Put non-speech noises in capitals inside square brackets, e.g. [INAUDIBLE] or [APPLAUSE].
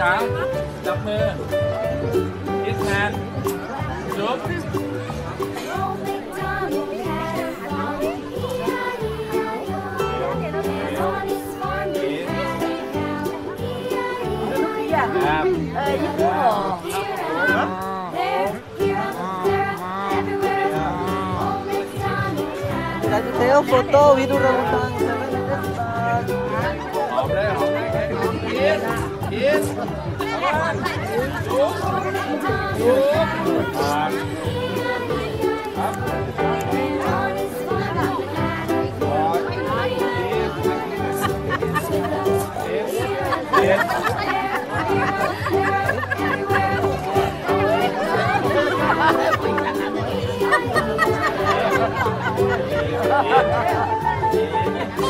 สาวจับมือคิสแฮนด์จุ๊บ ครับ เออญี่ปุ่นเหรอ Dati tayo, photo, video rambutan. หอ Yeah. [LAUGHS] [LAUGHS]